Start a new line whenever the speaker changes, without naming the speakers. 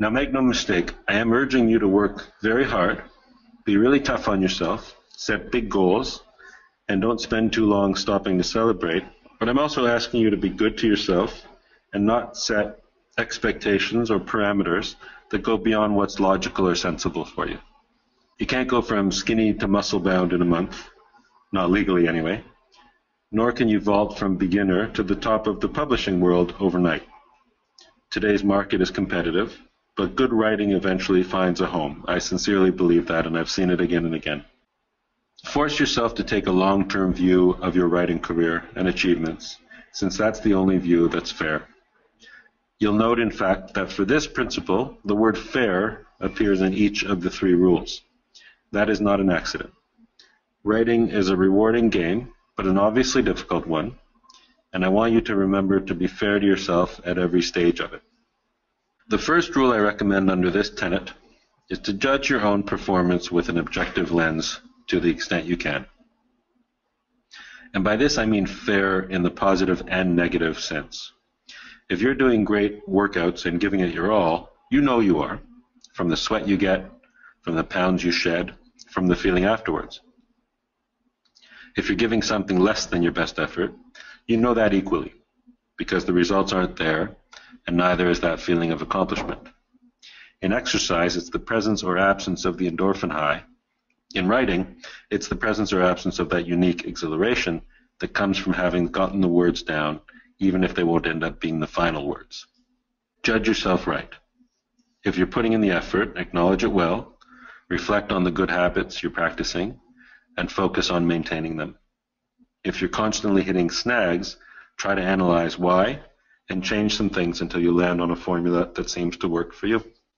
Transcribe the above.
Now, make no mistake, I am urging you to work very hard, be really tough on yourself, set big goals, and don't spend too long stopping to celebrate. But I'm also asking you to be good to yourself and not set expectations or parameters that go beyond what's logical or sensible for you. You can't go from skinny to muscle bound in a month, not legally anyway, nor can you vault from beginner to the top of the publishing world overnight. Today's market is competitive, but good writing eventually finds a home. I sincerely believe that, and I've seen it again and again. Force yourself to take a long term view of your writing career and achievements, since that's the only view that's fair. You'll note, in fact, that for this principle, the word fair appears in each of the three rules. That is not an accident. Writing is a rewarding game, but an obviously difficult one, and I want you to remember to be fair to yourself at every stage of it. The first rule I recommend under this tenet is to judge your own performance with an objective lens to the extent you can. And by this I mean fair in the positive and negative sense. If you're doing great workouts and giving it your all, you know you are, from the sweat you get, from the pounds you shed, from the feeling afterwards. If you're giving something less than your best effort, you know that equally, because the results aren't there, and neither is that feeling of accomplishment. In exercise, it's the presence or absence of the endorphin high in writing, it's the presence or absence of that unique exhilaration that comes from having gotten the words down, even if they won't end up being the final words. Judge yourself right. If you're putting in the effort, acknowledge it well, reflect on the good habits you're practicing, and focus on maintaining them. If you're constantly hitting snags, try to analyze why and change some things until you land on a formula that seems to work for you.